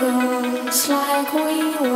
goes like we